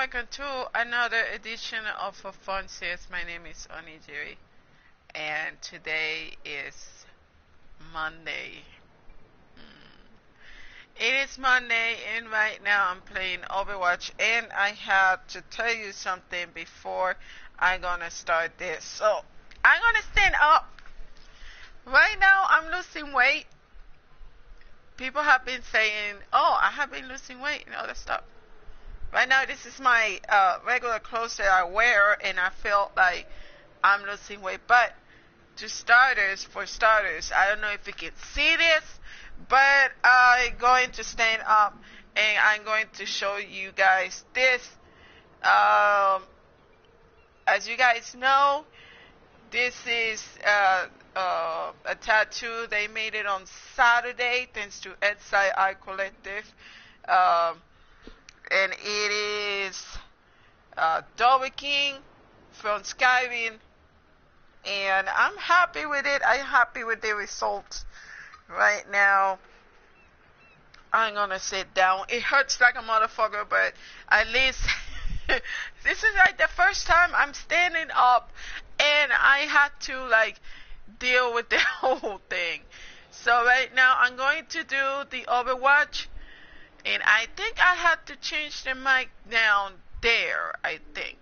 welcome to another edition of Fun Series. My name is Onigiri, and today is Monday. Hmm. It is Monday, and right now I'm playing Overwatch, and I have to tell you something before I'm gonna start this. So, I'm gonna stand up. Right now, I'm losing weight. People have been saying, "Oh, I have been losing weight," and all that stuff. Right now, this is my uh, regular clothes that I wear, and I feel like I'm losing weight. But to starters, for starters, I don't know if you can see this, but I'm going to stand up and I'm going to show you guys this. Um, as you guys know, this is uh, uh, a tattoo. They made it on Saturday, thanks to Edsai Eye Collective. Um, and it is uh, Dovahkiin from Skyrim, and I'm happy with it. I'm happy with the results right now. I'm gonna sit down. It hurts like a motherfucker, but at least this is like the first time I'm standing up, and I had to like deal with the whole thing. So right now I'm going to do the Overwatch and I think I had to change the mic down there, I think.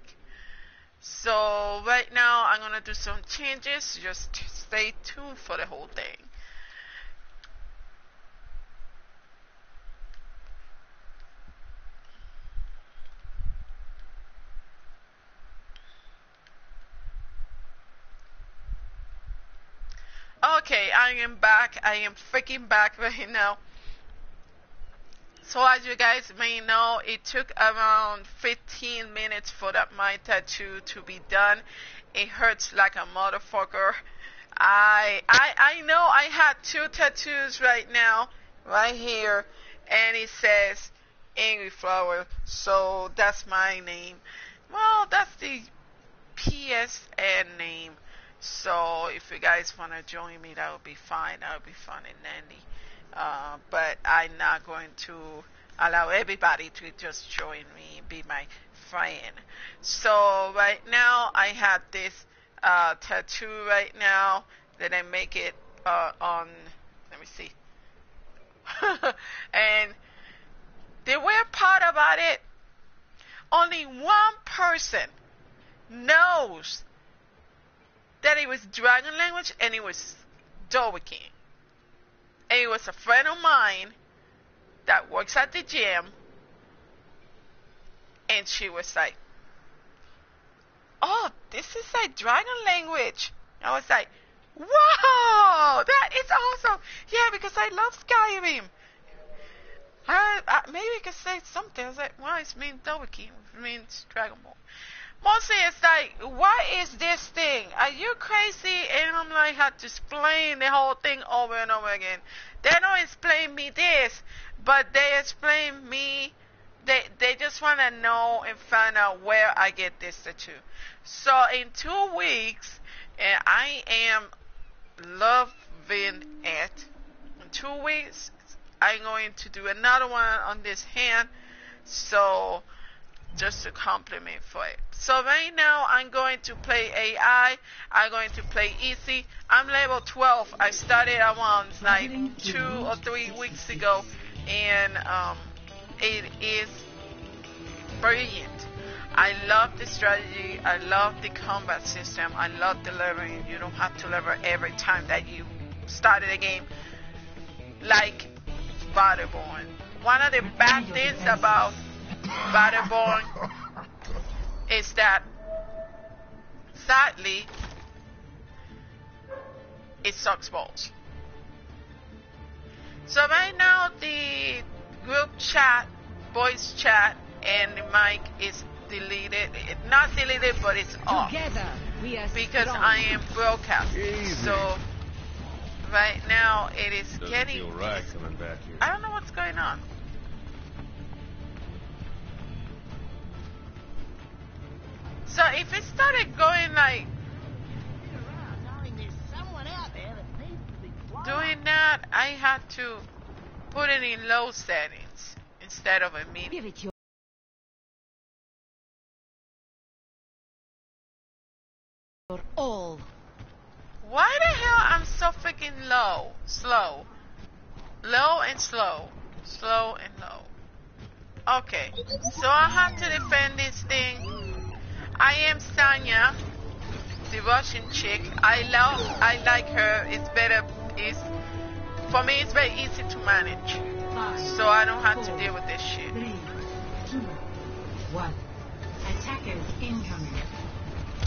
So right now I'm going to do some changes. Just stay tuned for the whole thing. Okay, I am back. I am freaking back right now. So as you guys may know, it took around 15 minutes for that my tattoo to be done. It hurts like a motherfucker. I I I know I had two tattoos right now, right here, and it says Angry Flower. So that's my name. Well, that's the PSN name. So if you guys want to join me, that would be fine. That would be fun and dandy. Uh, but I'm not going to allow everybody to just join me, be my friend. So right now I have this uh, tattoo right now that I make it uh, on. Let me see. and the weird part about it, only one person knows that it was dragon language and it was Dovahkiin and it was a friend of mine that works at the gym, and she was like, "Oh, this is like dragon language." I was like, "Wow, that is awesome!" Yeah, because I love Skyrim. I, I maybe I could say something. I was like, "Why well, it means Dovahkiin? It means Dragon Ball." Mostly it's like, what is this thing? Are you crazy? And I'm like, had to explain the whole thing over and over again. They don't explain me this, but they explain me. They they just want to know and find out where I get this tattoo. So in two weeks, and I am loving it. In two weeks, I'm going to do another one on this hand. So just to compliment for it. So right now I'm going to play AI. I'm going to play easy. I'm level 12. I started around like two or three weeks ago, and um, it is brilliant. I love the strategy. I love the combat system. I love the leveling. You don't have to level every time that you started a game like Battleborn. One of the bad things about Battleborn is that sadly it sucks balls. So right now the group chat, voice chat, and the mic is deleted. Not deleted, but it's off. Together we because strong. I am broadcasting. Easy. So right now it is Doesn't getting. Feel right coming back here. I don't know what's going on. So if it started going like doing that, I had to put it in low settings instead of a medium. all. Why the hell I'm so freaking low, slow, low and slow, slow and low. Okay, so I have to defend this thing Zarya, the Russian chick. I love, I like her. It's better, it's, for me it's very easy to manage. So I don't have to deal with this shit. Three, two, one. Attackers incoming.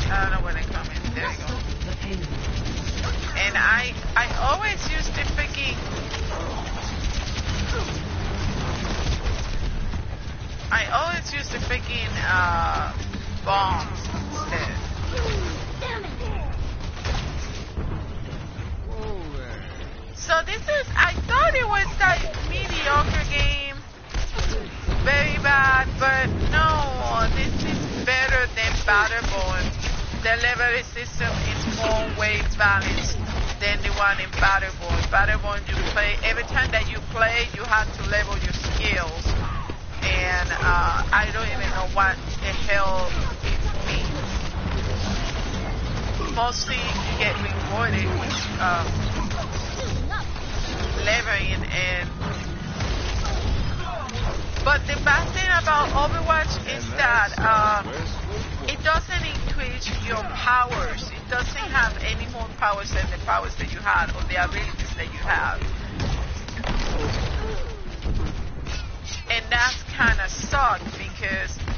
I don't know when they're coming. There you go. Stop the payload. And I I always use the freaking I always use the freaking uh bombs. So this is I thought it was that mediocre game. Very bad, but no, this is better than Battleborn. The level system is more way balanced than the one in Battleborn. Battleborn you play every time that you play you have to level your skills. And uh, I don't even know what the hell it means. Mostly you get rewarded with uh, leveling and but the bad thing about Overwatch is that uh, it doesn't increase your powers. It doesn't have any more powers than the powers that you had or the abilities that you have. And that's kind of sucked because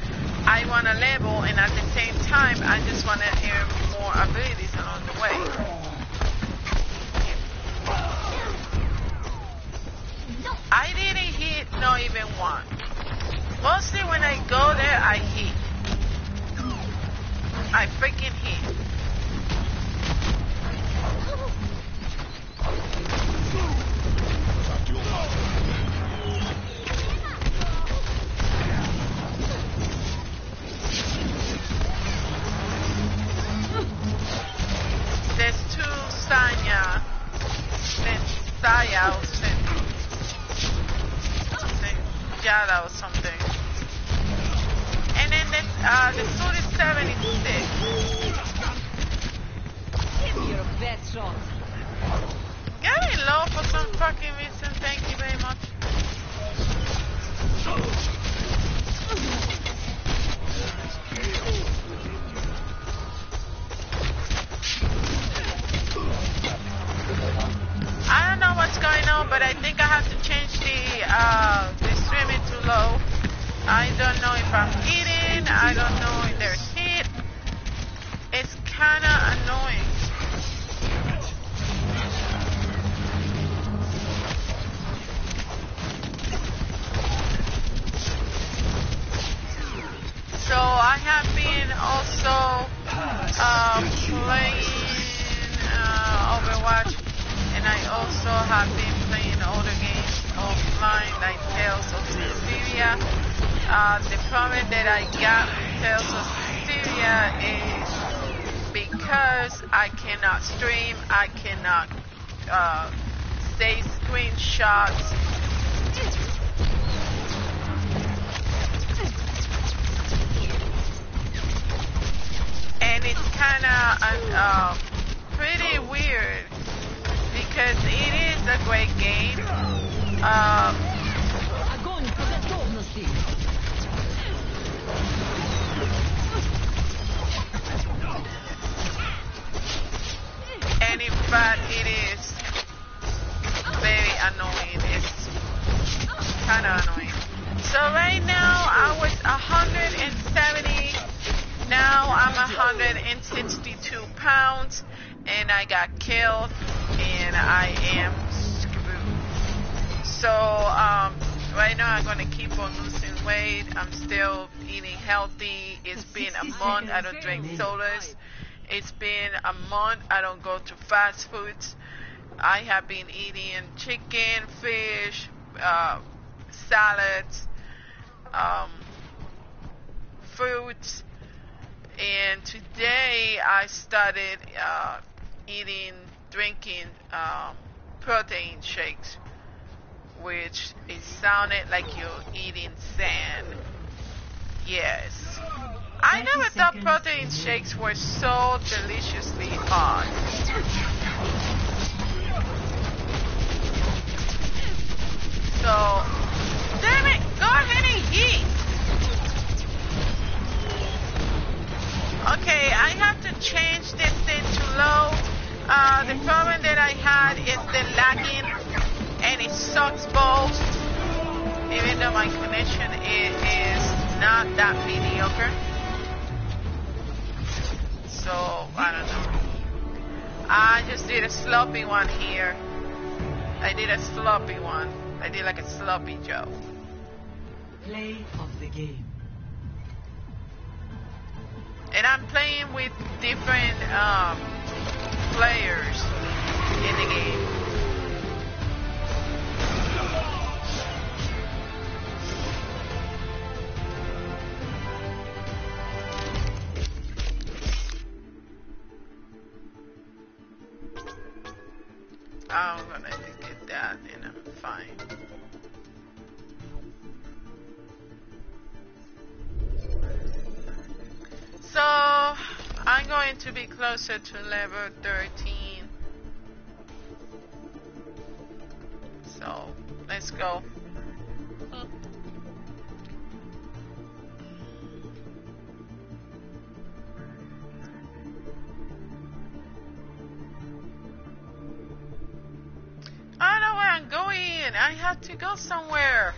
I want to level and at the same time I just want to earn more abilities along the way. I didn't hit not even one. Mostly when I go there, I hit. I freaking hit. Then Saya or something. Yada or something. And then the, uh, the suit is 76. Give me your best shot. Getting low for some fucking reason. Thank you very much. I don't know if I'm eating. I don't know if there's heat. It's kind of annoying. So I have been also uh, playing uh, Overwatch, and I also have been playing other games offline like Tales of Zestiria. Uh, the problem that I got Tales of Zestiria is because I cannot stream, I cannot uh, say screenshots. and it's kind of uh, pretty weird because it is a great game. Um, I am screwed. So um, right now, I'm gonna keep on losing weight. I'm still eating healthy. It's been a month. I don't drink sodas. It's been a month. I don't go to fast foods. I have been eating chicken, fish, uh, salads, um, fruits, and today I started uh, eating, drinking um, protein shakes, which it sounded like you're eating sand. Yes, I never thought protein shakes were so deliciously hot. So, damn it, go ahead and eat. Okay, I have to change this thing to low. Uh, the problem that I had is the lagging and it sucks balls. Even though my connection is, is not that mediocre. So, I don't know. I just did a sloppy one here. I did a sloppy one. I did like a sloppy joe. Play of the game. And I'm playing with different um, players in the game. I'm gonna get that and I'm fine. So I'm going to be closer to level 13. So let's go. I know where I'm going. I have to go somewhere.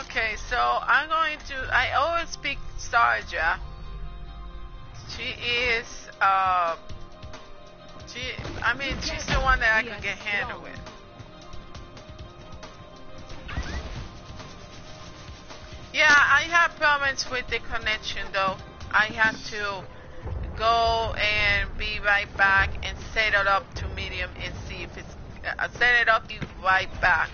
Okay, so I'm going to. I always pick Zarya. She is. Uh, she. I mean, she's the one that I can get handled with. Yeah, I have problems with the connection though. I have to go and be right back and set it up to medium and see if it's. Uh, set it up, be right back.